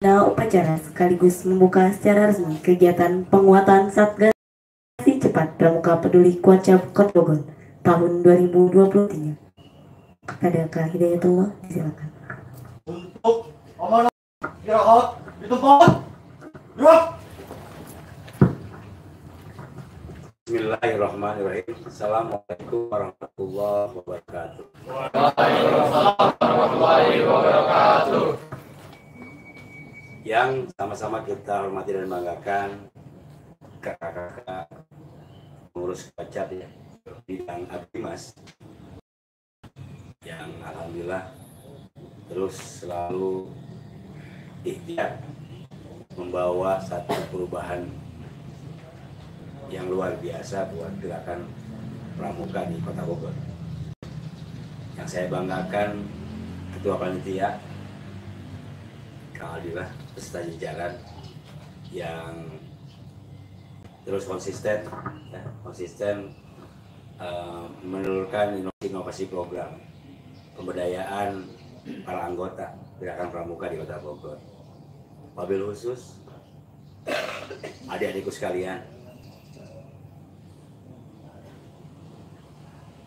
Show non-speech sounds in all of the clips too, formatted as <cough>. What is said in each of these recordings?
Nah, upacara sekaligus membuka secara resmi kegiatan penguatan Satgas Cepat Pramuka Peduli Kuaca Kota Bogor tahun 2023. Kepada Kak Hidayatullah, silakan. Untuk amanah istirahat di tempat. Gerak. Bismillahirrahmanirrahim. Assalamualaikum warahmatullahi wabarakatuh. Yang sama-sama kita hormati dan banggakan kakak-kakak pengurus kacat ya bidang Abimas yang alhamdulillah terus selalu ikhtiar membawa satu perubahan yang luar biasa buat gerakan pramuka di Kota Bogor. Yang saya banggakan Ketua Panitia Kang Aldila beserta jajaran yang terus konsisten, ya, konsisten eh, menelurkan inovasi-inovasi program pemberdayaan para anggota gerakan pramuka di Kota Bogor. Wabil khusus <coughs> adik-adikku sekalian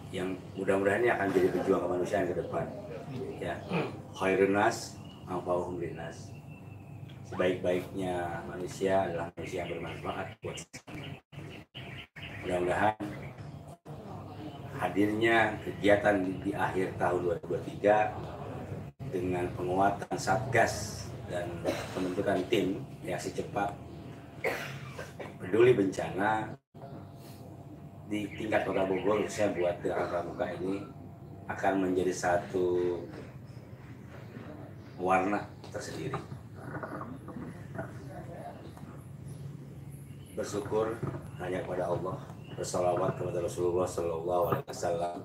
yang mudah-mudahan ini akan jadi pejuang kemanusiaan ke depan. Ya, khairunas anfa'uhum linnas. Sebaik-baiknya manusia adalah manusia yang bermanfaat buat. Mudah-mudahan hadirnya kegiatan di, di akhir tahun 2023 dengan penguatan satgas dan pembentukan tim reaksi cepat peduli bencana di tingkat kota Bogor khususnya buat gerakan pramuka ini akan menjadi satu warna tersendiri. Bersyukur hanya kepada Allah, bersalawat kepada Rasulullah Shallallahu Alaihi Wasallam.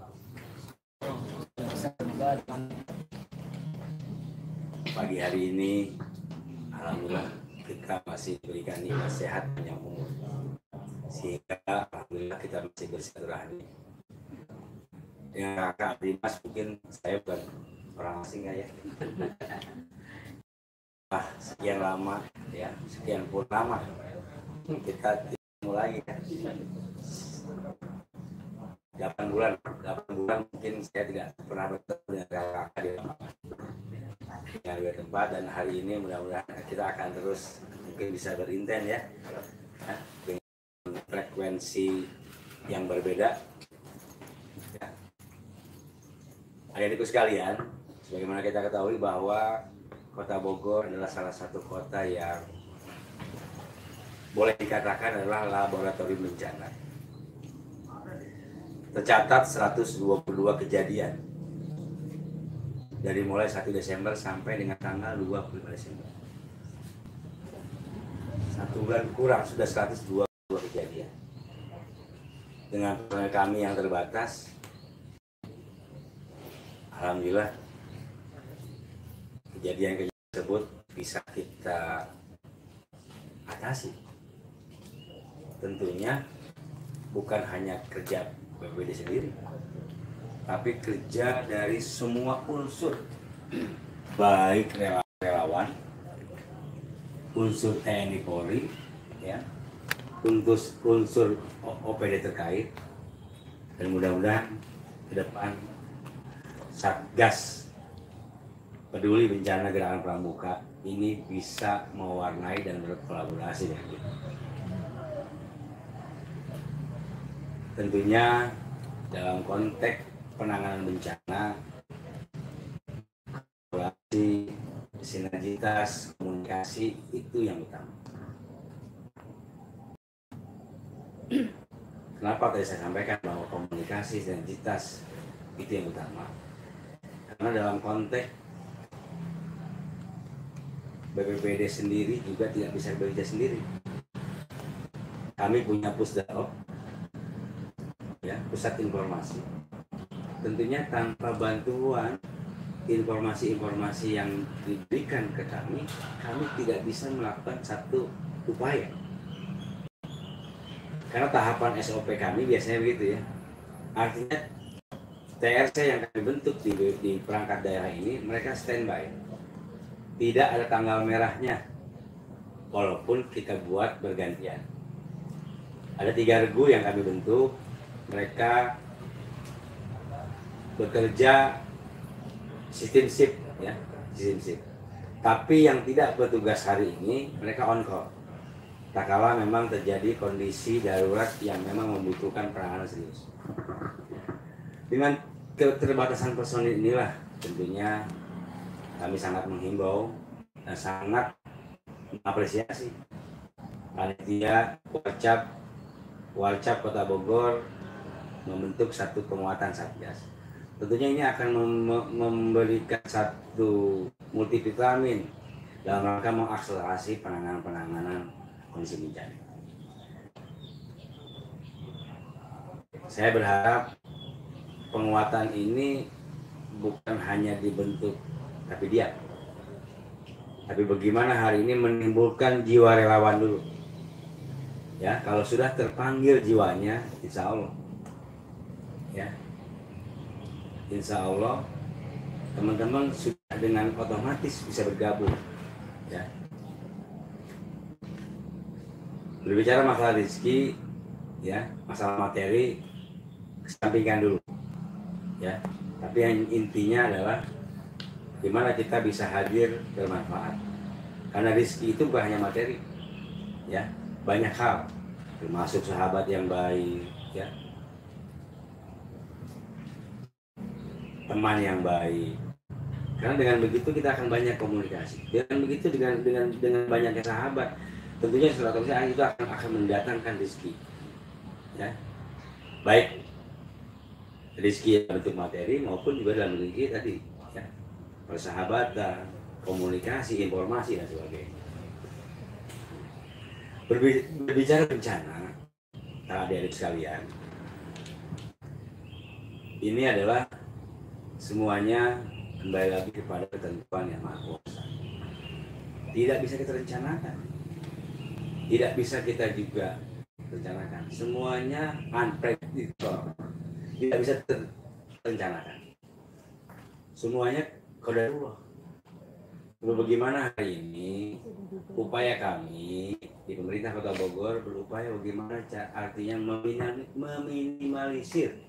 Pagi hari ini, alhamdulillah kita masih diberikan nikmat sehat yang umur sehingga alhamdulillah kita masih bersilaturahmi. Dengan kakak Dimas mungkin saya bukan orang asing ya. <laughs> Ah sekian lama ya sekian pun lama kita lagi. Kan 8 bulan. 8 bulan mungkin saya tidak pernah bertemu dengan kakak di dengan dua tempat dan hari ini mudah-mudahan kita akan terus mungkin bisa berinten ya. Dengan frekuensi yang berbeda. Ya. Adik-adikku sekalian, sebagaimana kita ketahui bahwa Kota Bogor adalah salah satu kota yang boleh dikatakan adalah laboratorium bencana. Tercatat 122 kejadian dari mulai 1 Desember sampai dengan tanggal 25 Desember. Satu bulan kurang sudah 102 kejadian. Dengan personel kami yang terbatas, Alhamdulillah kejadian-kejadian tersebut bisa kita atasi. Tentunya bukan hanya kerja BPD sendiri, tapi kerja dari semua unsur, baik relawan, unsur TNI Polri, ya, unsur unsur OPD terkait, dan mudah-mudahan ke depan Satgas peduli bencana gerakan pramuka ini bisa mewarnai dan berkolaborasi dengan kita. Tentunya dalam konteks penanganan bencana, kolaborasi, sinergitas, komunikasi itu yang utama. Kenapa tadi saya sampaikan bahwa komunikasi, sinergitas itu yang utama? Karena dalam konteks BPPD sendiri juga tidak bisa bekerja sendiri. Kami punya pusdao, ya pusat informasi. Tentunya tanpa bantuan informasi-informasi yang diberikan ke kami, kami tidak bisa melakukan satu upaya. Karena tahapan SOP kami biasanya begitu ya. Artinya TRC yang kami bentuk di, di perangkat daerah ini mereka standby tidak ada tanggal merahnya walaupun kita buat bergantian ada tiga regu yang kami bentuk mereka bekerja sistem shift ya sistem shift. Tapi yang tidak bertugas hari ini mereka on call. Tak kala memang terjadi kondisi darurat yang memang membutuhkan penanganan serius. Dengan keterbatasan personil inilah tentunya kami sangat menghimbau dan sangat mengapresiasi panitia Warcap Warcap Kota Bogor membentuk satu penguatan satgas. Tentunya ini akan mem- memberikan satu multivitamin dalam rangka mengakselerasi penanganan-penanganan kondisi bencana. Saya berharap penguatan ini bukan hanya dibentuk tapi dia tapi bagaimana hari ini menimbulkan jiwa relawan dulu ya kalau sudah terpanggil jiwanya insya Allah ya. Insya Allah teman-teman sudah dengan otomatis bisa bergabung. Ya. Berbicara masalah rezeki ya masalah materi kesampingkan dulu. Ya. Tapi yang intinya adalah gimana kita bisa hadir bermanfaat. Karena rezeki itu bukan hanya materi ya. Banyak hal termasuk sahabat yang baik ya teman yang baik. Karena dengan begitu kita akan banyak komunikasi. Dengan begitu dengan dengan dengan banyaknya sahabat tentunya surat itu akan akan mendatangkan rezeki. Ya. Baik. Rezeki dalam bentuk materi maupun juga dalam rezeki tadi ya. Persahabatan komunikasi informasi dan sebagainya. Berbi- berbicara bencana adik-adik sekalian ini adalah semuanya kembali lagi kepada ketentuan yang maha kuasa. Tidak bisa kita rencanakan. Tidak bisa kita juga rencanakan. Semuanya unpredictable. Tidak bisa terencanakan. Semuanya kodarullah bagaimana hari ini? Upaya kami di pemerintah kota Bogor berupaya bagaimana artinya meminim- meminimalisir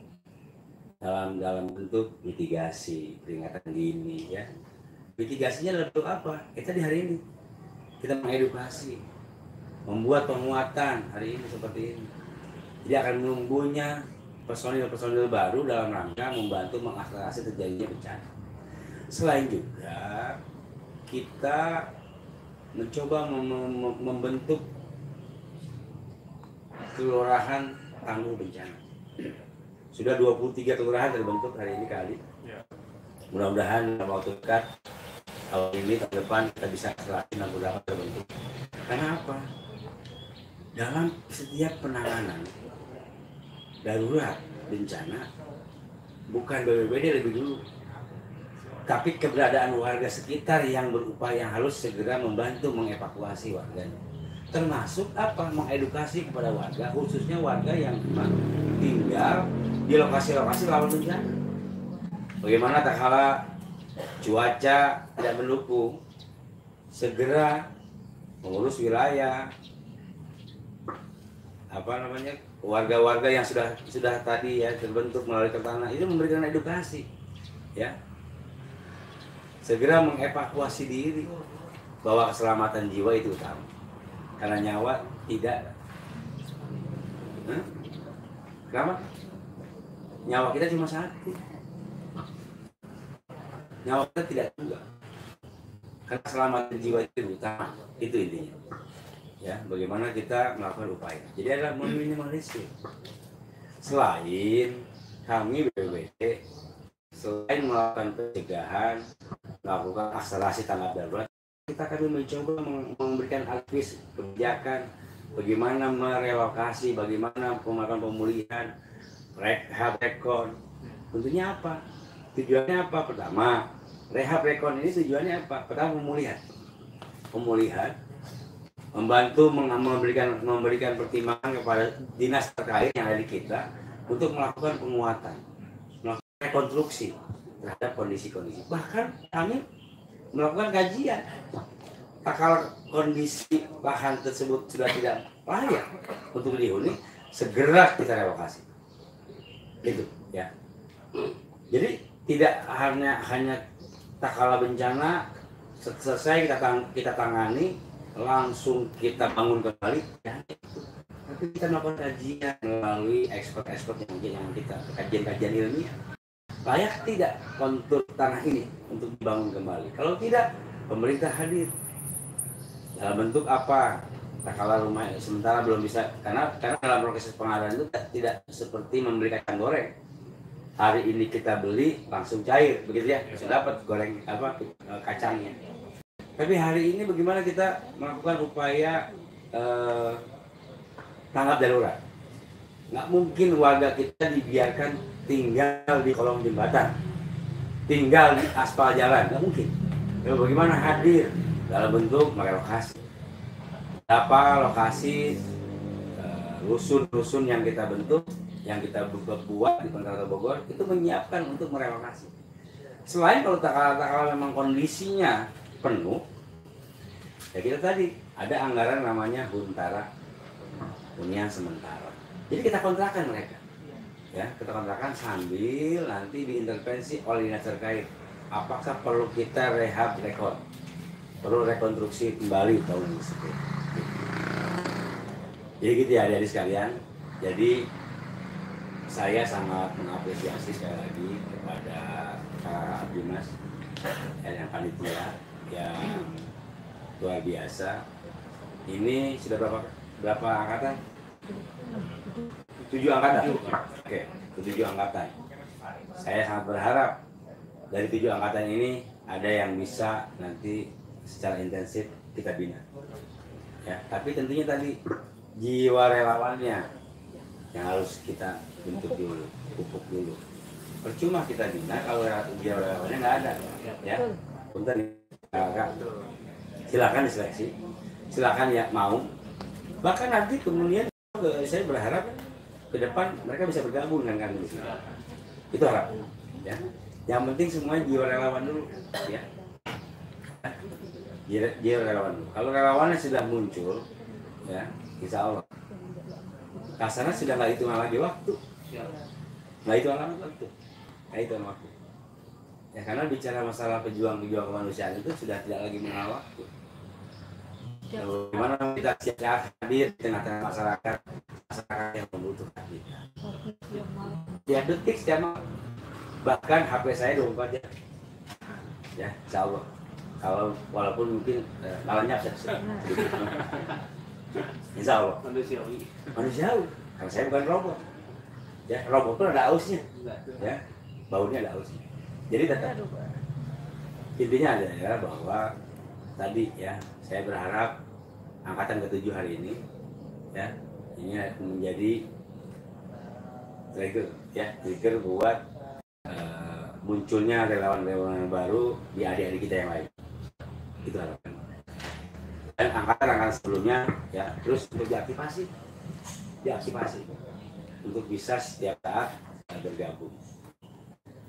dalam dalam bentuk mitigasi peringatan dini ya. Mitigasinya dalam bentuk apa? Kita di hari ini kita mengedukasi membuat penguatan hari ini seperti ini. Jadi akan menunggunya personil-personil baru dalam rangka membantu mengakselerasi terjadinya bencana. Selain juga kita mencoba mem- membentuk kelurahan tangguh bencana. Sudah 23 kelurahan terbentuk hari ini kali. Mudah-mudahan dalam waktu dekat tahun ini tahun depan kita bisa akselerasi 68 terbentuk. Karena apa? Dalam setiap penanganan darurat bencana bukan BPBD lebih dulu tapi keberadaan warga sekitar yang berupaya halus segera membantu mengevakuasi warganya termasuk apa mengedukasi kepada warga khususnya warga yang tinggal di lokasi-lokasi rawan bencana bagaimana tak kala cuaca tidak mendukung segera mengurus wilayah apa namanya warga-warga yang sudah sudah tadi ya terbentuk melalui kertanah itu memberikan edukasi ya. Segera mengevakuasi diri bahwa keselamatan jiwa itu utama. Karena nyawa tidak Hah? kenapa nyawa kita cuma satu. Nyawa kita tidak dua. Karena keselamatan jiwa itu utama. Itu intinya. Ya bagaimana kita melakukan upaya. Jadi adalah meminimalisir. Selain kami BPBD selain melakukan pencegahan melakukan akselerasi tanggap darurat kita kami mencoba memberikan advis kebijakan bagaimana merelokasi bagaimana melakukan pemulihan rehab rekon. Tentunya apa? Tujuannya apa? Pertama rehab rekon ini tujuannya apa? Pertama pemulihan. Pemulihan membantu memberikan memberikan pertimbangan kepada dinas terkait yang ada di kita untuk melakukan penguatan melakukan rekonstruksi terhadap kondisi-kondisi. Bahkan kami melakukan kajian. Kalau kondisi lahan tersebut sudah tidak layak untuk dihuni, segera kita relokasi. Itu ya. Jadi tidak hanya hanya tak kala bencana selesai kita tang, kita tangani langsung kita bangun kembali ya. Tapi kita melakukan kajian melalui ekspert-ekspert yang, yang kita kajian-kajian ilmiah. Layak tidak kontur tanah ini untuk dibangun kembali? Kalau tidak pemerintah hadir. Dalam bentuk apa tak kala rumah sementara belum bisa karena karena dalam proses pengadaan itu tidak seperti membeli kacang goreng. Hari ini kita beli langsung cair begitu ya. Bisa dapat goreng apa kacangnya. Tapi hari ini bagaimana kita melakukan upaya eh, tanggap darurat? Nggak mungkin warga kita dibiarkan tinggal di kolong jembatan. Tinggal di aspal jalan nggak mungkin. Lalu bagaimana hadir? Dalam bentuk merelokasi apa lokasi eh, rusun-rusun yang kita bentuk yang kita bu- buat di Kota Bogor itu menyiapkan untuk merelokasi. Selain kalau tak kalah memang kondisinya penuh, ya kita tadi ada anggaran namanya huntara hunian sementara. Jadi kita kontrakan mereka, ya kita kontrakan sambil nanti diintervensi oleh dinas terkait. Apakah perlu kita rehab rekod, perlu rekonstruksi kembali tahun tersebut. Jadi gitu ya adik sekalian. Jadi saya sangat mengapresiasi sekali lagi kepada Kak Dimas dan yang panitia yang luar biasa. Ini sudah berapa berapa angkatan? Tujuh angkatan. Oke, tujuh angkatan. Saya sangat berharap dari tujuh angkatan ini ada yang bisa nanti secara intensif kita bina. Ya, tapi tentunya tadi jiwa relawannya yang harus kita bentuk dulu, pupuk dulu. Percuma kita bina kalau jiwa relawannya nggak ada, ya. Punten Kak. Silakan diseleksi, silakan ya mau. Bahkan nanti kemudian eh, saya berharap ke depan mereka bisa bergabung dengan kami di sini. Itu harap, ya. Yang penting semuanya jiwa relawan dulu, ya. Jiwa, jiwa relawan dulu. Kalau relawannya sudah muncul, ya, insya Allah. Kasarnya sudah nggak hitungan lagi waktu. Nggak hitungan lagi waktu. Nggak hitungan waktu. Ya karena bicara masalah pejuang-pejuang kemanusiaan itu sudah tidak lagi mengenal waktu. Bagaimana kita siap hadir di tengah-tengah masyarakat masyarakat yang membutuhkan kita? Setiap detik setiap malam. bahkan HP saya 24 jam. Ya insya Allah. Kalau walaupun mungkin eh, malamnya bisa <laughs> Insya Allah. Manusiawi manusiawi karena saya bukan robot. Ya robot pun ada ausnya. Ya baunya ada ausnya. Jadi tetap intinya adalah bahwa tadi ya saya berharap angkatan ketujuh hari ini ya ini akan menjadi trigger ya trigger buat eh, munculnya relawan-relawan baru di adik-adik kita yang lain angkatan-angkatan sebelumnya ya terus untuk diaktifasi. Diaktifasi. Untuk bisa setiap saat eh, bergabung.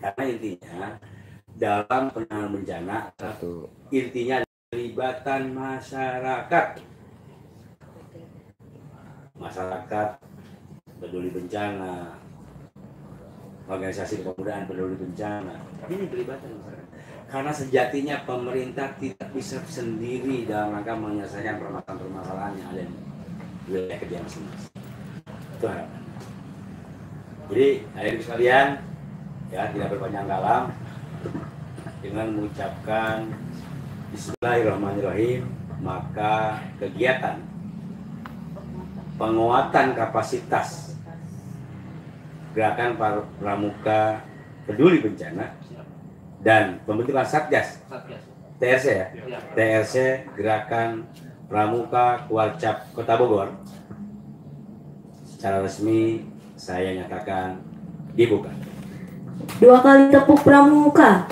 Karena intinya dalam penanganan bencana satu intinya pelibatan masyarakat. Masyarakat peduli bencana organisasi kepemudaan peduli bencana. Ini pelibatan masyarakat karena sejatinya pemerintah tidak bisa sendiri dalam rangka menyelesaikan permasalahan-permasalahan yang ada di wilayah kerja masing-masing itu harapan jadi hadirin sekalian ya tidak berpanjang kalam dengan mengucapkan Bismillahirrahmanirrahim maka kegiatan penguatan kapasitas gerakan pramuka peduli bencana dan pembentukan satgas. Satgas. TRC ya? Ya TRC gerakan pramuka Kuarcap Kota Bogor. Secara resmi saya nyatakan dibuka. Dua kali tepuk pramuka.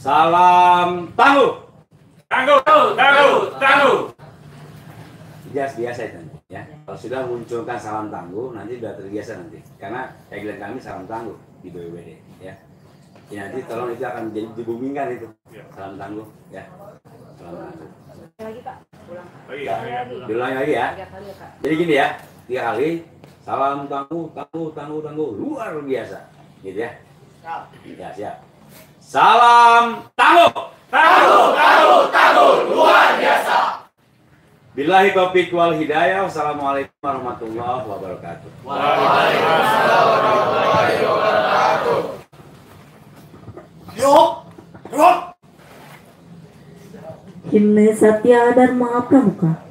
Salam tangguh tangguh tangguh tangguh biasa biasa itu ya. Kalau sudah munculkan salam tangguh nanti sudah terbiasa nanti. Karena tagline kami salam tangguh di BPBD ya. Ya nanti tolong itu akan jadi dibumingkan itu salam tangguh ya. Salam tangguh. lagi Pak ulang Oh iya, iya. Diulangi lagi ya. ya Jadi gini ya, tiga kali salam tangguh, tangguh, tangguh, tangguh, luar biasa, gitu ya. Ya siap. Salam tangguh, tangguh, tangguh, tangguh, luar biasa. Billahi taufiq wal hidayah. Wassalamualaikum warahmatullahi wabarakatuh. Yuk! Yuk! Himne Satya Dharma Pramuka.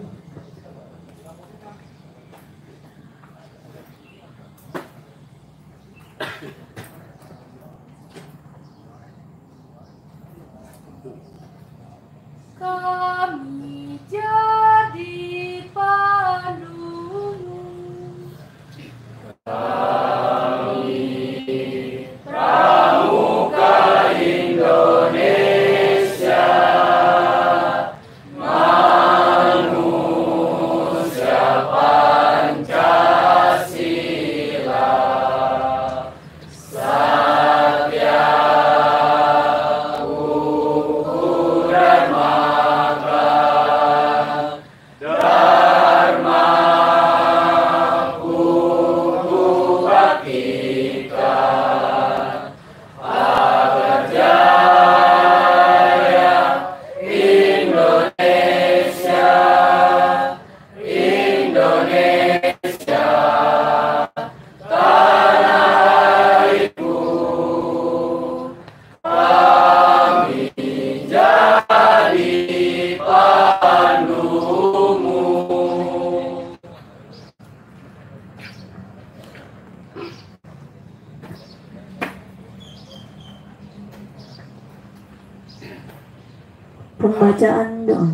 Pembacaan doa.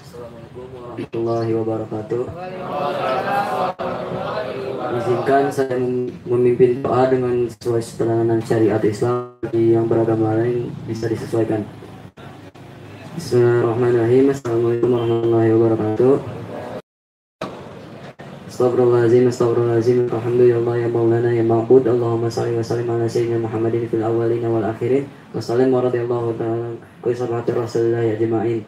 Assalamualaikum warahmatullahi wabarakatuh. Izinkan saya mem- memimpin doa dengan sesuai keterangan syariat Islam yang beragama lain bisa disesuaikan. Bismillahirrahmanirrahim. Assalamualaikum warahmatullahi wabarakatuh. Astagfirullahaladzim, astagfirullahaladzim Alhamdulillah ya maulana ya ma'bud. Allahumma salli wa sallim ala sayyidina Muhammadin fil awalina wal akhirin. Wa sallim wa radiyallahu ta'ala Kuy salawati rasulullah ya jema'in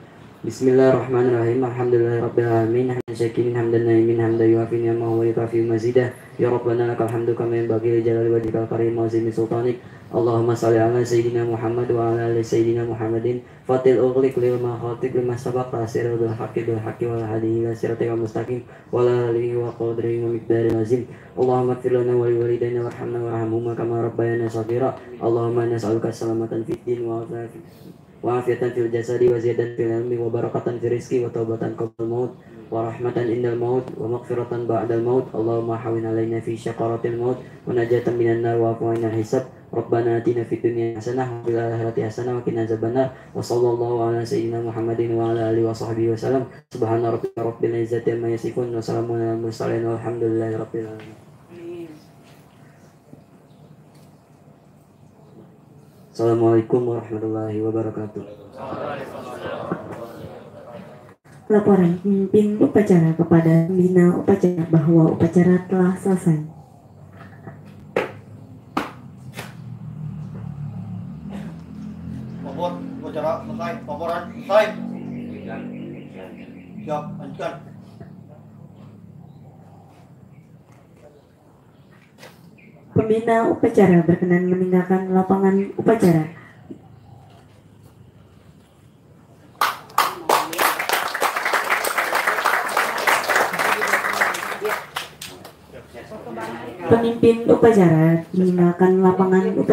Bismillahirrahmanirrahim. Alhamdulillah Rabbil Hamdan syakirin hamdan naimin hamdan yuafin ya mahu wa mazidah. Ya Rabbana lakal hamdu kama yang bagi jalali wajhikal karim wa zimi sultanik Allahumma salli ala Sayyidina Muhammad wa ala ali Sayyidina Muhammadin Fatil ughliq lil makhatib lima sabaq Tasir bil haqqi bil haqqi wal hadi ila siratika mustaqim Wa la alihi wa qadri wa miqdari lazim Allahumma gfir lana wa liwalidayna warhamna warhamhuma kama rabbayana saghira Allahumma nas'aluka salamatan fid din wa afiyatan وعافية في الجسد وزيادة في العلم وبركة في الرزق وتوبة قبل الموت ورحمة عند الموت ومغفرة بعد الموت اللهم حول علينا في شقرة الموت ونجاة من النار وعفو عن الحساب Assalamualaikum warahmatullahi wabarakatuh. Laporan pimpin upacara kepada pembina upacara bahwa upacara telah selesai. Siap, lanjutkan. Pembina upacara berkenan meninggalkan lapangan upacara. Pemimpin upacara meninggalkan lapangan upacara.